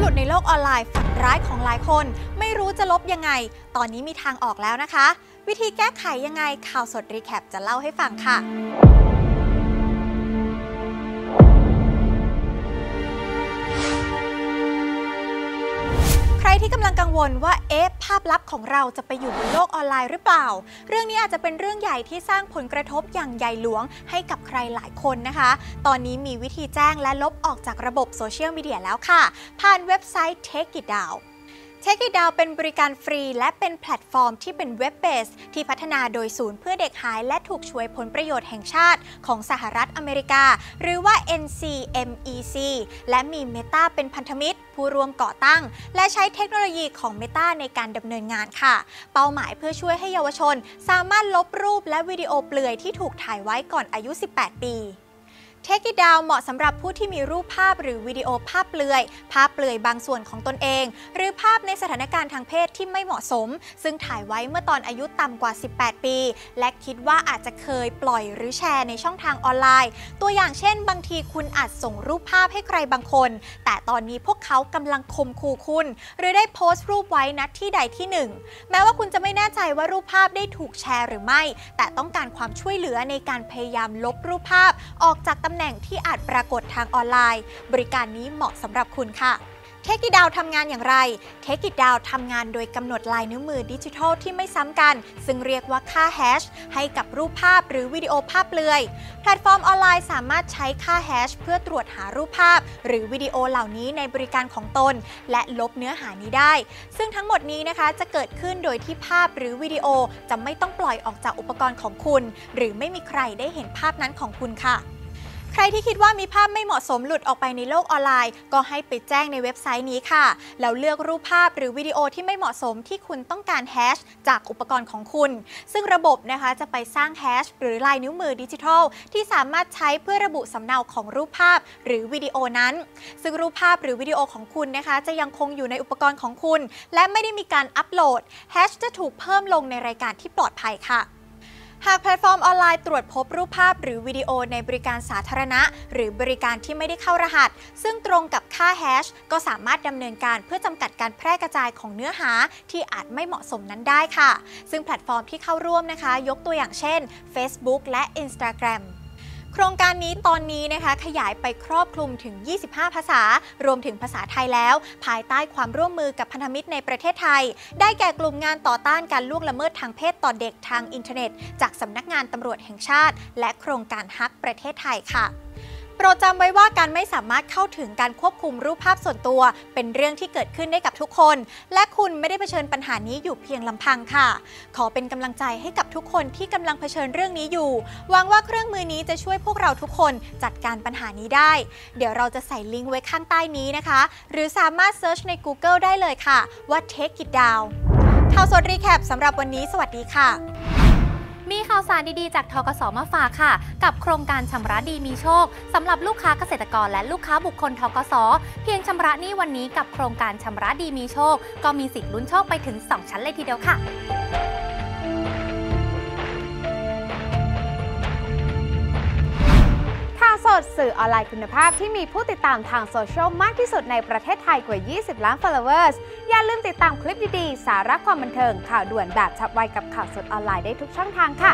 หลุดในโลกออนไลน์ฝันร้ายของหลายคน ไม่รู้จะลบยังไง ตอนนี้มีทางออกแล้วนะคะ วิธีแก้ไขยังไงข่าวสด Recap จะเล่าให้ฟังค่ะ ที่กำลังกังวลว่าเอ๊ะภาพลับของเราจะไปอยู่บนโลกออนไลน์หรือเปล่า เรื่องนี้อาจจะเป็นเรื่องใหญ่ที่สร้างผลกระทบอย่างใหญ่หลวงให้กับใครหลายคนนะคะ ตอนนี้มีวิธีแจ้งและลบออกจากระบบโซเชียลมีเดียแล้วค่ะ ผ่านเว็บไซต์ Take It Down Take It Down เป็นบริการฟรี และเป็นแพลตฟอร์มที่เป็นเว็บเบส ที่พัฒนาโดยศูนย์เพื่อเด็กหาย และถูกช่วยผลประโยชน์แห่งชาติ ของสหรัฐอเมริกา หรือว่า NCMEC และมี Meta เป็นพันธมิตร ผู้ร่วมก่อตั้ง และใช้เทคโนโลยีของ Meta ในการดำเนินงานค่ะ เป้าหมายเพื่อช่วยให้เยาวชน สามารถลบรูปและวิดีโอเปลือยที่ถูกถ่ายไว้ก่อนอายุ 18 ปี Take It Down เหมาะสำหรับผู้ที่มีรูปภาพหรือวิดีโอภาพเปลือย ภาพเปลือยบางส่วนของตนเอง หรือภาพในสถานการณ์ทางเพศที่ไม่เหมาะสม ซึ่งถ่ายไว้เมื่อตอนอายุต่ำกว่า 18 ปี และคิดว่าอาจจะเคยปล่อยหรือแชร์ในช่องทางออนไลน์ ตัวอย่างเช่น บางทีคุณอาจส่งรูปภาพให้ใครบางคน แต่ตอนนี้พวกเขากำลังคมคู่คุณ หรือได้โพสต์รูปไว้ณที่ใดที่หนึ่งแม้ว่าคุณจะไม่แน่ใจว่ารูปภาพได้ถูกแชร์หรือไม่ แต่ต้องการความช่วยเหลือในการพยายามลบรูปภาพ ออกจากตำแหน่งที่อาจปรากฏทางออนไลน์ บริการนี้เหมาะสำหรับคุณค่ะเทค i ดาวทำงานอย่างไร เทค i ดาวทำงานโดยกำหนดลายนิ้วมือดิจิทัลที่ไม่ซ้ำกัน ซึ่งเรียกว่าค่า hash ให้กับรูปภาพหรือวิดีโอภาพเปลือย แพลตฟอร์มออนไลน์สามารถใช้ค่า hash เพื่อตรวจหารูปภาพ หรือวิดีโอเหล่านี้ในบริการของตน และลบเนื้อหานี้ได้ ซึ่งทั้งหมดนี้นะคะจะเกิดขึ้นโดยที่ภาพหรือวิดีโอจะไม่ต้องปล่อยออกจากอุปกรณ์ของคุณ หรือไม่มีใครได้เห็นภาพนั้นของคุณค่ะ ใครที่คิดว่ามีภาพไม่เหมาะสมหลุดออกไปในโลกออนไลน์ ก็ให้ไปแจ้งในเว็บไซต์นี้ค่ะ แล้วเลือกรูปภาพหรือวิดีโอที่ไม่เหมาะสมที่คุณต้องการแฮชจากอุปกรณ์ของคุณ ซึ่งระบบนะคะจะไปสร้างแฮชหรือลายนิ้วมือดิจิทัล ที่สามารถใช้เพื่อระบุสำเนาของรูปภาพหรือวิดีโอนั้น ซึ่งรูปภาพหรือวิดีโอของคุณนะคะ จะยังคงอยู่ในอุปกรณ์ของคุณ และไม่ได้มีการอัปโหลด hash จะถูกเพิ่มลงในรายการที่ปลอดภัยค่ะ หากแพลตฟอร์มออนไลน์ตรวจพบรูปภาพหรือวิดีโอในบริการสาธารณะ หรือบริการที่ไม่ได้เข้ารหัส ซึ่งตรงกับค่า hash ก็สามารถดำเนินการเพื่อจำกัดการแพร่กระจายของเนื้อหาที่อาจไม่เหมาะสมนั้นได้ค่ะ ซึ่งแพลตฟอร์มที่เข้าร่วมนะคะ ยกตัวอย่างเช่น Facebook และ Instagram โครงการนี้ตอนนี้นะคะขยายไปครอบคลุมถึง 25 ภาษา รวมถึงภาษาไทยแล้ว ภายใต้ความร่วมมือกับพันธมิตรในประเทศไทย ได้แก่กลุ่มงานต่อต้านการล่วงละเมิดทางเพศต่อเด็กทางอินเทอร์เน็ต จากสำนักงานตำรวจแห่งชาติ และโครงการฮักประเทศไทยค่ะ โปรดจำไว้ว่าการไม่สามารถเข้าถึงการควบคุมรูปภาพส่วนตัว เป็นเรื่องที่เกิดขึ้นได้กับทุกคน และคุณไม่ได้เผชิญปัญหานี้อยู่เพียงลำพังค่ะ ขอเป็นกำลังใจให้กับทุกคนที่กำลังเผชิญเรื่องนี้อยู่หวังว่าเครื่องมือนี้จะช่วยพวกเราทุกคนจัดการปัญหานี้ได้ เดี๋ยวเราจะใส่ลิงก์ไว้ข้างใต้นี้นะคะ หรือสามารถ search ใน Google ได้เลยค่ะ ว่า Take It Down ข่าวสด recap สำหรับวันนี้ สวัสดีค่ะ มีข่าวสารดีๆ จากธ.ก.ส. มาฝากค่ะ กับโครงการชำระดีมีโชคสำหรับลูกค้าเกษตรกรและลูกค้าบุคคลทกส เพียงชำระหนี้วันนี้กับโครงการชำระดีมีโชค ก็มีสิทธิ์ลุ้นโชคไปถึง 2 ชั้นเลยทีเดียวค่ะ สดสื่อออนไลน์คุณภาพที่มีผู้ติดตามทางโซเชียลมากที่สุดในประเทศไทยกว่า 20 ล้าน followers อย่าลืมติดตามคลิปดีๆ สาระความบันเทิง ข่าวด่วนแบบฉับไวกับข่าวสดออนไลน์ได้ทุกช่องทางค่ะ